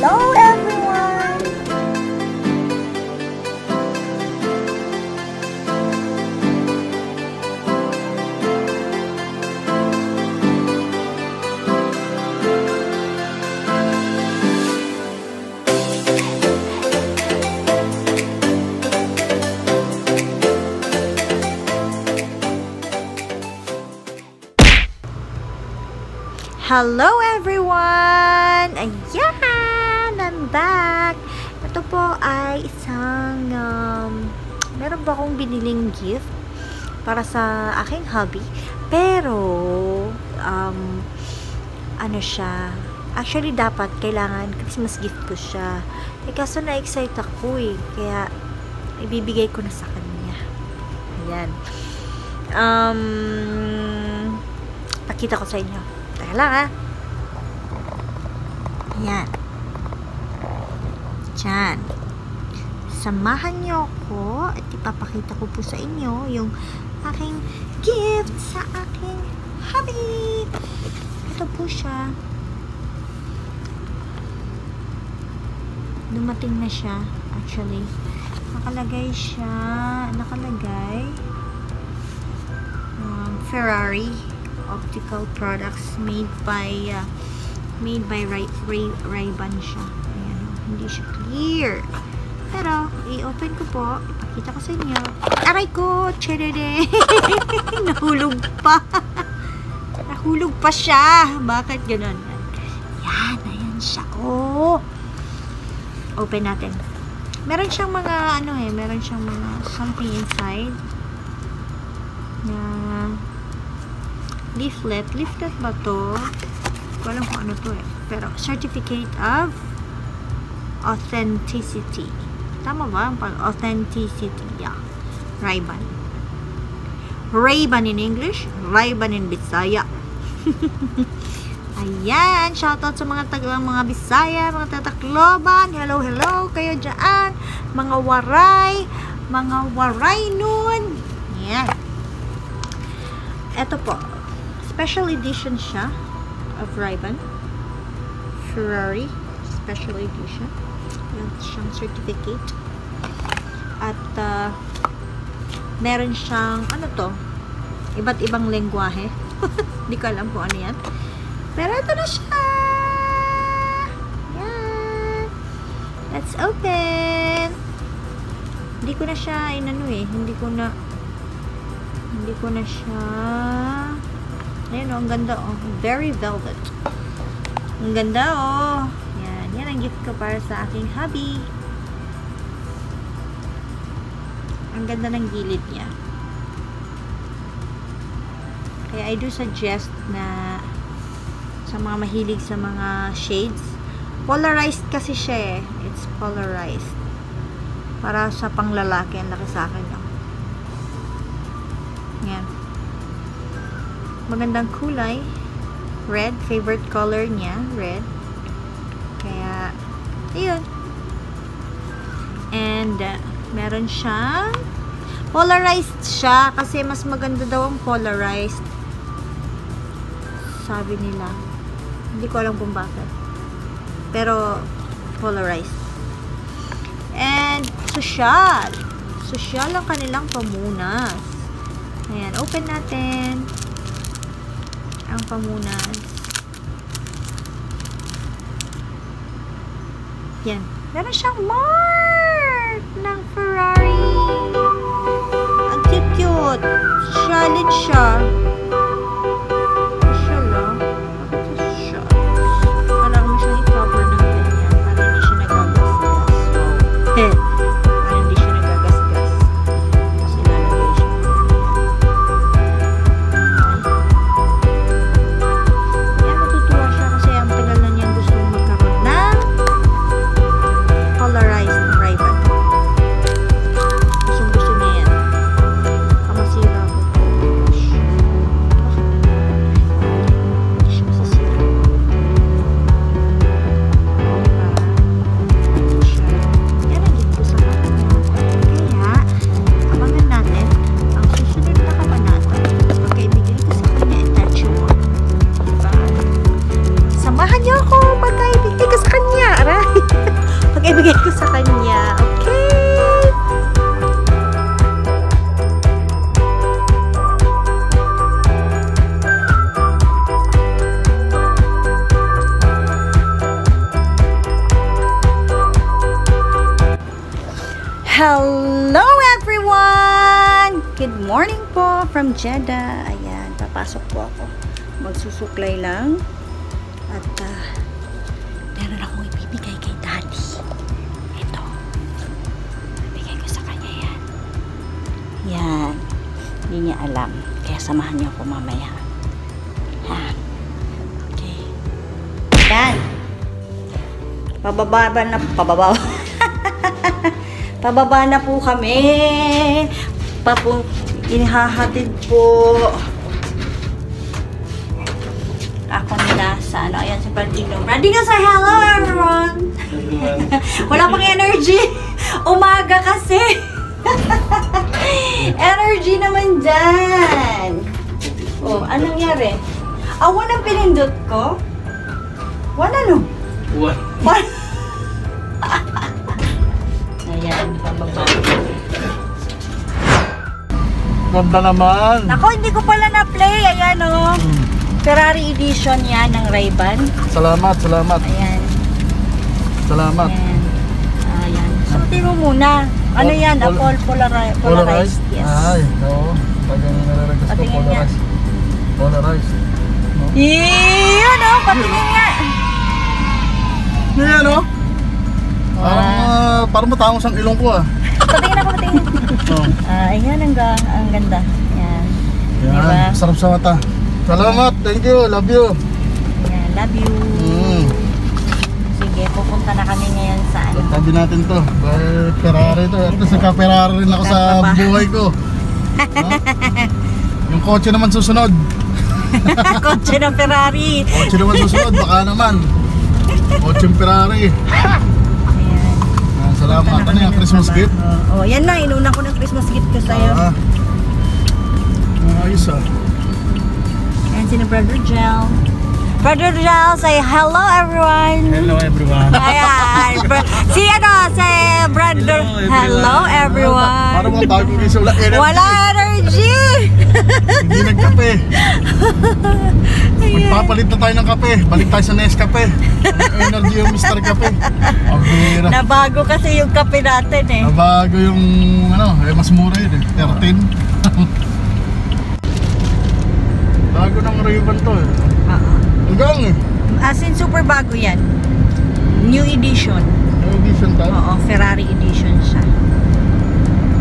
Hello everyone! Hello everyone! Uh, Ayan! I'm back! Ito po ay isang um, meron ba akong biniling gift para sa aking hobby. Pero um, ano siya actually dapat kailangan Christmas gift ko siya. Eh kaso na-excite ako eh. Kaya ibibigay ko na sa kanya. Ayan. Um, pakita ko sa inyo. Teka lang ha. Ayan. Diyan. Samahan niyo ako at ipapakita ko po sa inyo yung aking gift sa aking hobby. Ito po siya. Dumating na siya actually. Nakalagay siya. Nakalagay. Um, Ferrari optical products made by uh, made by Ray, Ray, Ray-Ban siya. Hindi siya clear. Pero, i-open ko po. Ipakita ko sa inyo. Aray ko! Tchadade! Nahulog pa. Nahulog pa siya. Bakit ganun? Yan, ayan siya. Oh! Open natin. Meron siyang mga, ano eh, meron siyang mga something inside. Na, leaflet. Leaflet ba to? Ko alam kung ano to eh. Pero, certificate of authenticity. Tama ba? Ang pag authenticity. Yeah. Ray-Ban. Ray-Ban in English, Ray-Ban in Bisaya. Ayan, shoutout sa mga tagang mga Bisaya, mga tatakloban. Hello, hello kayo dyan. Mga waray, mga waray nun. Ayan. Ito po, special edition siya of Ray-Ban. Ferrari special edition. Yan siyang certificate. At uh, meron siyang ano to? Iba't ibang lengguwahe. Hindi ko alam kung ano yan. Pero ito na siya. Yan. Let's open. Hindi ko na siya inano eh. Hindi ko na hindi ko na siya Ayan oh, ang ganda oh. Very velvet. Ang ganda oh. Yan. Ang gift ko para sa aking hubby. Ang ganda ng gilid niya. Kaya I do suggest na sa mga mahilig sa mga shades. Polarized kasi siya eh. It's polarized. Para sa panglalaki ang laki sa akin. Yan magandang kulay. Red, favorite color niya, red. Kaya, ayun. And, uh, meron siyang polarized siya kasi mas maganda daw ang polarized. Sabi nila. Hindi ko alam kung bakit. Pero, polarized. And, social. Social ang kanilang pamunas. Ayan, open natin ang pamunas. Yan. Meron siyang mark from Jeddah. Ayan, papasok po ako. Magsusuklay lang. At uh, meron akong ibibigay kay daddy. Ito. Ibigay ko sa kanya yan. Yan. Hindi niya alam. Kaya samahan niyo ako mamaya. Ha? Okay. Yan. Pababa na, pababa. Pababa na po kami. Papu, inihahatid po. Ako nila sa ano, ayan si Brandino. Brandino sa hello everyone! Wala pang energy. Umaga kasi. energy naman dyan. Oh, anong nangyari? Ah, walang pinindot ko? Wala no? Wala. Ayan, pababa. Ganda naman. Ako, hindi ko pala na-play. Ayan, oh. Hmm. Ferrari edition yan ng Ray-Ban. Salamat, salamat. Ayan. Salamat. Ayan. Ayan. Suotin mo muna. Ano yan? A pol- pol polari- polarized. Yes. Ay, oo. Pag ang nare-request ko, polarized. Polarized. No? Yun, oh. Patingin nga. Yan, no? Parang, ah, parang matangos ang ilong ko, ah. Patingin ako, patingin. Oh. Ah, ayan, ang, ang ganda. Ayan. Yan, Diba? sarap sa mata. Salamat, thank you, love you. Ayan, love you. Mm. Sige, pupunta na kami ngayon sa ano. Tabi natin to. Well, Ferrari to. At least nagka-Ferrari rin ako sa buhay ko. Ha? Yung kotse naman susunod. Kotse ng Ferrari. Kotse naman susunod, baka naman. Kotse Ferrari. Salamat. Ano yung ng Christmas gift? Oh, yan na. Inuna ko ng Christmas gift ko sa'yo. Ah. Ayos ah. Ayan si Brother Gel. Brother Gel, say hello everyone. Hello everyone. Ayan. Si ano, si Brother. Hello everyone. Parang mga bagong gising. Wala energy. Wala energy. Hindi nagkape. Magpapalit na tayo ng kape. Balik tayo sa Nescafe. Energy yung Mr. Kape. Ang bira. Nabago kasi yung kape natin eh. Nabago yung ano, eh, mas mura yun eh. 13. Bago ng Ray-Ban to eh. Oo. Hanggang eh. As in, super bago yan. New edition. Yung edition to. Oo, Ferrari edition siya.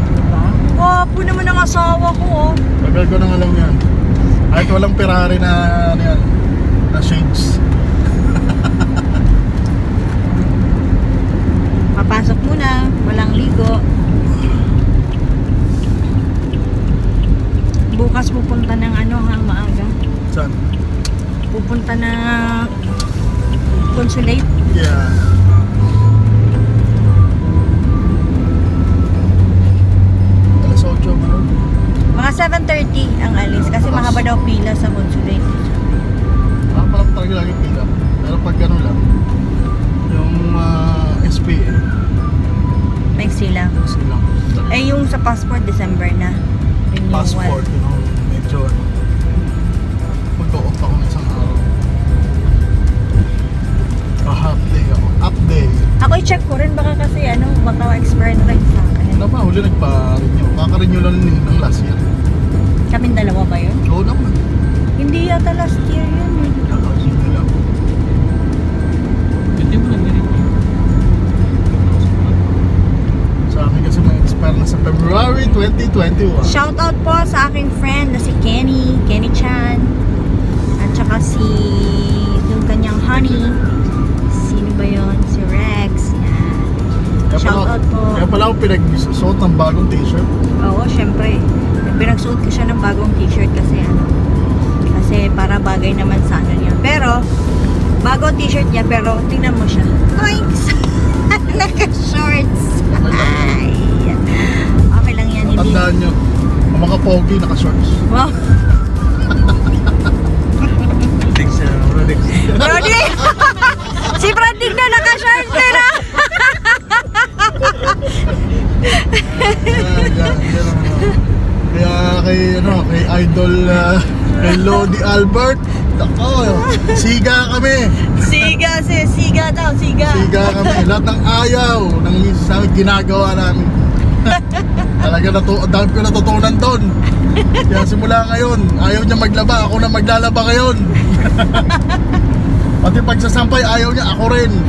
Diba? Wapo naman ang asawa ko oh. Tagal ko nang alam yan. Kahit walang Ferrari na ano yan, na shades. Papasok muna, walang ligo. Bukas pupunta ng ano hang maaga. Saan? Pupunta na consulate. Yeah. Alas 8 ano? Mga 7.30 ang alis kasi mahaba daw pila sa consulate. Talaga lagi pila. Pero pag gano'n lang, yung uh, SP eh, May sila. silang Eh yung sa passport December na. Renewal. passport, you know, medyo ano, mag-o-off ako ng isang araw. Pa-half day ako. Half day. Ako i-check ko rin baka kasi ano, baka expired rin sa akin. Ano ba, huli nagpa-renew. Kaka-renew lang ng last year. Kaming dalawa ba yun? Oo naman. Hindi yata last year yun February 2021. Shout out po sa aking friend na si Kenny, Kenny Chan. At saka si yung kanyang honey. Sino ba yon? Si Rex. Yan. Kaya Shout pala, out po. kaya pala ako pinag-suot ng bagong t-shirt. Oo, syempre. Pinagsuot ko siya ng bagong t-shirt kasi ano. Kasi para bagay naman sa ano niya. Pero, bagong t-shirt niya pero tingnan mo siya. Oinks! Naka-shorts. Ay. Tandaan nyo, ang mga pogi naka-shorts. Wow. Thanks, sir. Rolex. Brody! si Brody na naka-shorts din ah! Kaya kay ano, kay idol uh, kay Lodi Albert, Ako, siga kami. Siga, sis. Siga daw, siga. Siga kami. Lahat ng ayaw ng namin, ginagawa namin. Talaga natu ang dami ko natutunan doon. Kaya simula ngayon, ayaw niya maglaba, ako na maglalaba ngayon. Pati pagsasampay, ayaw niya, ako rin.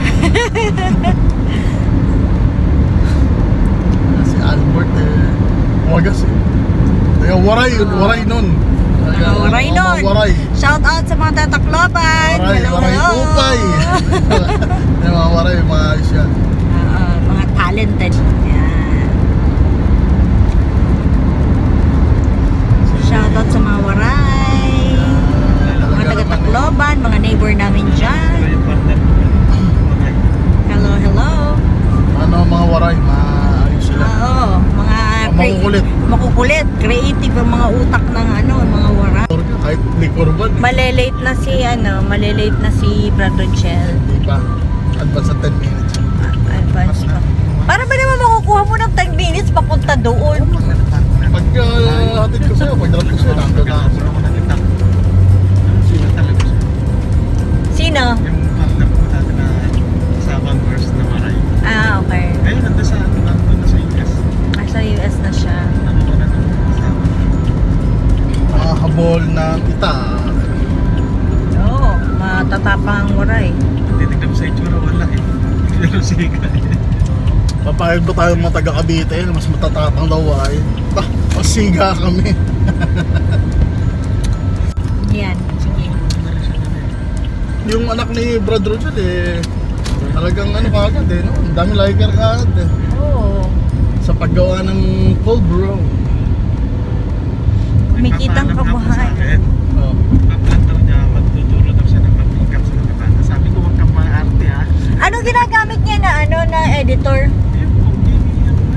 si Albert eh, wagas eh. Kaya waray, waray nun. Kaya, Mga waray nun. Waray. Shout out sa mga tatakloban. Waray, Hello, waray hello. upay. Yung mga waray, mga ayos yan. Oo, mga talented. Malelate na si Brad Rochelle. Di ba? Advance sa 10 minutes. Advance pa. Para ba naman makukuha mo ng 10 minutes papunta doon? Pag uh, hatid ko sa'yo, pag drop ko sa'yo, nandun na. Sino Pero siga eh. Papayag ba tayo mga taga Cavite? Mas matatapang daw ay. Bah, pasiga kami. Yan, sige. Ano na eh. Yung anak ni Brad Rogel eh, talagang ano kagad eh, no? Ang dami liker kagad eh. Oo. Sa paggawa ng cold brew. May kitang Nagpapaalam nga po sa kabuhay. akin. Oh. Paplantar niya, magtuturo daw siya ng mag-makeup sa nakakanta. Sabi ko, huwag kang maarte ha. Anong ginagamit niya na editor? Yan.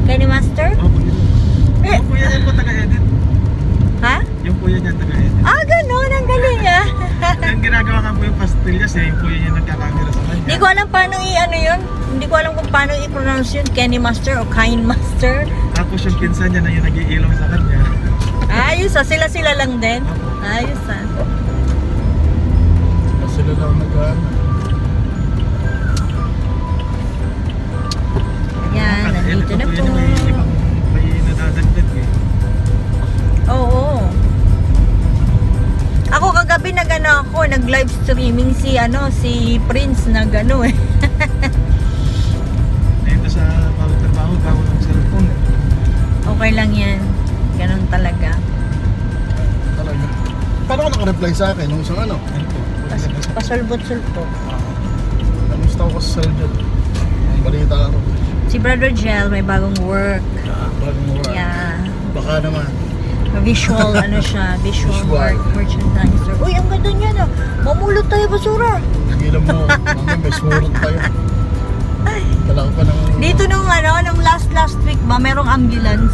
Kenny Master? Pag Eh. Yung kuya niya po taga-edit. Ha? Yung kuya niya taga-edit. Ah, ganun. Ang galing ah. Yung ginagawa nga po yung pastillas eh, yung kuya niya nagkakamera sa kanya. Hindi ko alam paano i-ano yun. Hindi ko alam kung paano i-pronounce yun. Kenny Master o Kind Master. Tapos yung pinsan niya na yung nag-iilong sa kanya. Ayos ah. Sila-sila lang din. Ayos ah. Ano, si Prince nag ano eh. Dito sa bawat trabaho, bawat ng cellphone. Okay lang yan. Ganun talaga. Talaga. Paano ka nakareply sa akin nung isang ano? Ano po? Pas pasulbot-sulbot. Namusta ko sa Sergio. Ang balita ko. Si Brother Gel may bagong work. Bagong wala. Yeah. Baka naman. Visual, ano siya, visual, Visual. mer- merchandiser. Uy, ang ganda niya na. Mamulot tayo basura. Nagilan mo. Mamaya may tayo. Dala ko pa ng... Dito nung ano, nung last last week ba, merong ambulance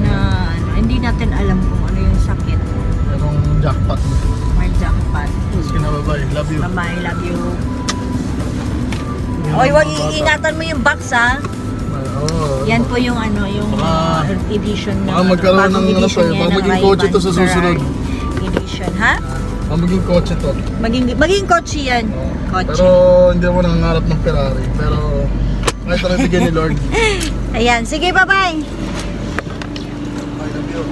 na ano, hindi natin alam kung ano yung sakit. Merong jackpot. May jackpot. Sige na, bye-bye. Love you. I love you. Oy, wag iingatan mo yung box ha. Oh, Yan po yung ano, yung uh, edition na. Ah, ano, magkaroon ng ano pa, baka maging kotse to sa susunod. Edition, ha? Ah, maging kotse to. Maging, maging kotse yan. Oh, kotse. Pero hindi ako nangangarap ng Ferrari. Pero kahit ano bigyan ni Lord. Ayan, sige, bye-bye. I love you.